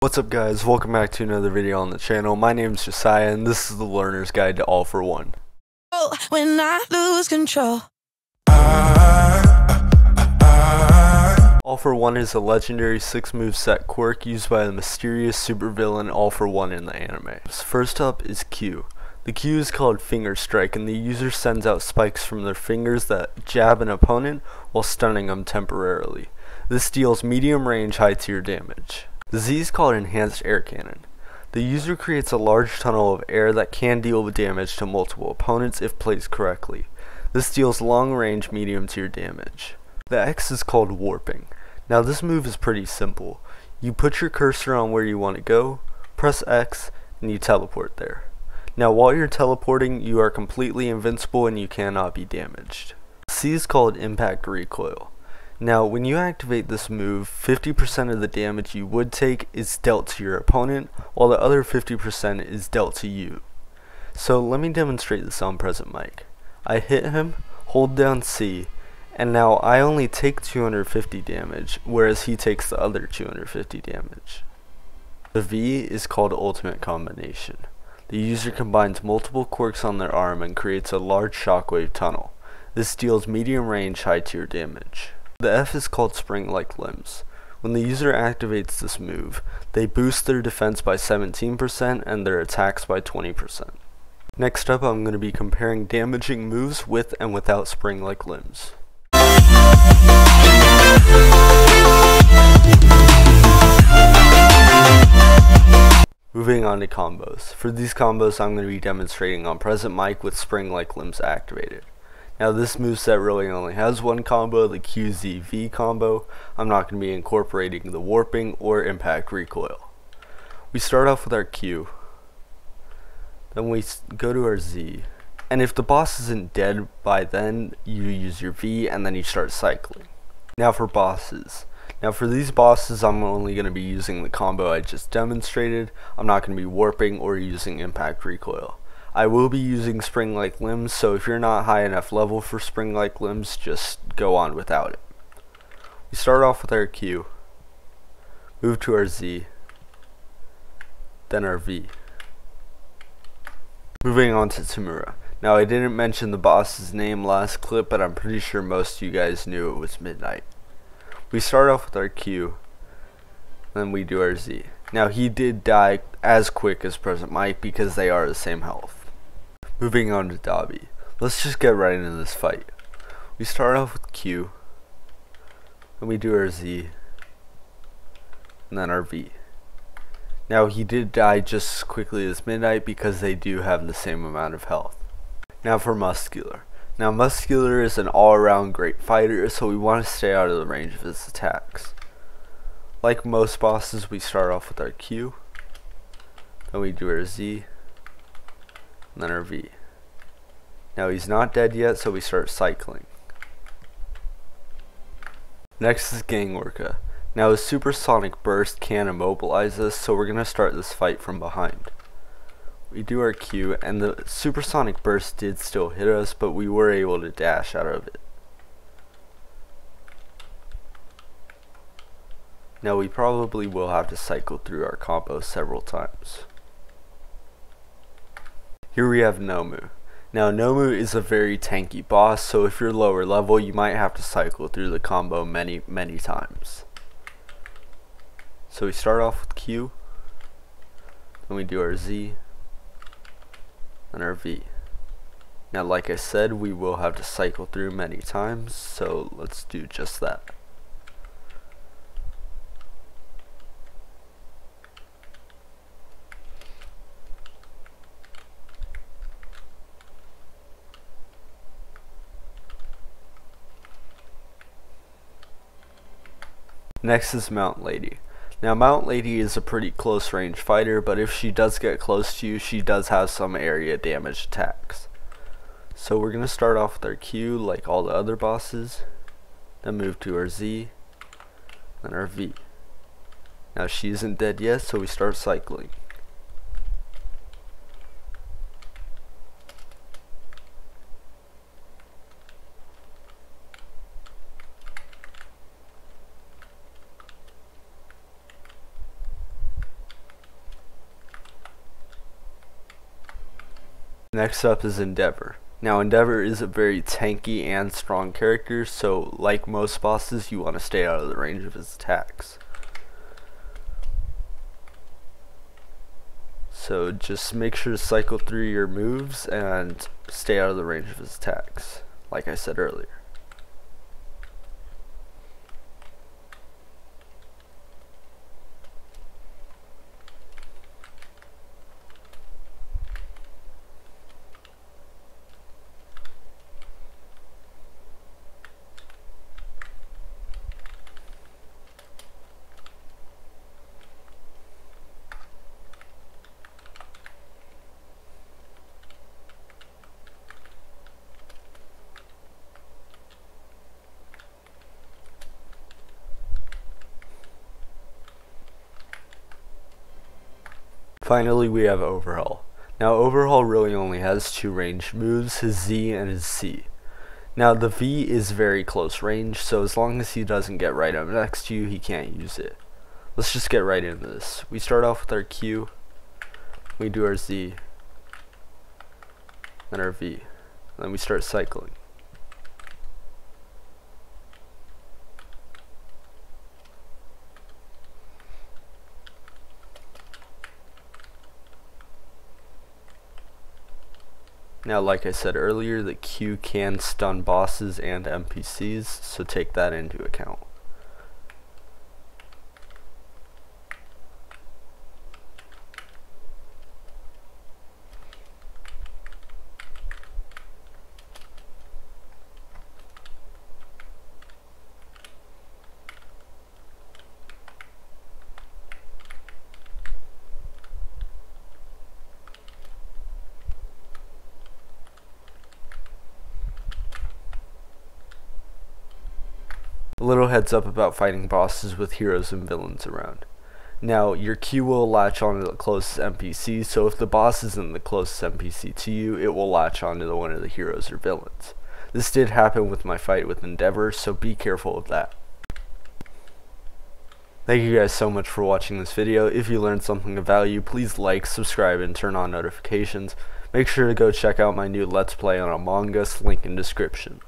What's up guys, welcome back to another video on the channel. My name is Josiah and this is the learner's guide to All for One. when I lose control. All for One is a legendary 6 move set quirk used by the mysterious supervillain All for One in the anime. First up is Q. The Q is called Finger Strike and the user sends out spikes from their fingers that jab an opponent while stunning them temporarily. This deals medium range high tier damage. Z is called Enhanced Air Cannon. The user creates a large tunnel of air that can deal damage to multiple opponents if placed correctly. This deals long range medium tier damage. The X is called Warping. Now this move is pretty simple. You put your cursor on where you want to go, press X, and you teleport there. Now while you're teleporting, you are completely invincible and you cannot be damaged. C is called Impact Recoil. Now, when you activate this move, 50% of the damage you would take is dealt to your opponent, while the other 50% is dealt to you. So let me demonstrate this on present mic. I hit him, hold down C, and now I only take 250 damage, whereas he takes the other 250 damage. The V is called Ultimate Combination. The user combines multiple quirks on their arm and creates a large shockwave tunnel. This deals medium range high tier damage. The F is called spring-like limbs. When the user activates this move, they boost their defense by 17% and their attacks by 20%. Next up I'm going to be comparing damaging moves with and without spring-like limbs. Moving on to combos. For these combos I'm going to be demonstrating on present mic with spring-like limbs activated. Now this moveset really only has one combo, the QZV combo. I'm not going to be incorporating the warping or impact recoil. We start off with our Q. Then we go to our Z. And if the boss isn't dead by then, you use your V and then you start cycling. Now for bosses. Now for these bosses, I'm only going to be using the combo I just demonstrated. I'm not going to be warping or using impact recoil. I will be using spring-like limbs, so if you're not high enough level for spring-like limbs, just go on without it. We start off with our Q, move to our Z, then our V. Moving on to Tomura. Now I didn't mention the boss's name last clip, but I'm pretty sure most of you guys knew it was Midnight. We start off with our Q, then we do our Z. Now he did die as quick as Present Mic because they are the same health. Moving on to Dabi. Let's just get right into this fight. We start off with Q. Then we do our Z. And then our V. Now he did die just as quickly as Midnight because they do have the same amount of health. Now for Muscular. Now Muscular is an all-around great fighter so we want to stay out of the range of his attacks. Like most bosses we start off with our Q. Then we do our Z then our V. Now he's not dead yet, so we start cycling. Next is Gang Orca. Now his supersonic burst can immobilize us, so we're going to start this fight from behind. We do our Q, and the supersonic burst did still hit us, but we were able to dash out of it. Now we probably will have to cycle through our combo several times. Here we have Nomu. Now Nomu is a very tanky boss, so if you're lower level, you might have to cycle through the combo many, many times. So we start off with Q, then we do our Z, and our V. Now like I said, we will have to cycle through many times, so let's do just that. Next is Mount Lady. Now Mount Lady is a pretty close range fighter, but if she does get close to you, she does have some area damage attacks. So we're going to start off with our Q like all the other bosses, then move to our Z, then our V. Now she isn't dead yet, so we start cycling. Next up is Endeavor. Now Endeavor is a very tanky and strong character, so like most bosses, you want to stay out of the range of his attacks. So just make sure to cycle through your moves and stay out of the range of his attacks, like I said earlier. Finally, we have Overhaul. Now, Overhaul really only has two range moves, his Z and his C. Now, the V is very close range, so as long as he doesn't get right up next to you, he can't use it. Let's just get right into this. We start off with our Q, we do our Z, and our V. Then we start cycling. Now, like I said earlier, the Q can stun bosses and NPCs, so take that into account. Little heads up about fighting bosses with heroes and villains around. Now, your Q will latch onto the closest NPC, so if the boss isn't the closest NPC to you, it will latch onto the one of the heroes or villains. This did happen with my fight with Endeavor, so be careful of that. Thank you guys so much for watching this video. If you learned something of value, please like, subscribe, and turn on notifications. Make sure to go check out my new Let's Play on Among Us, link in description.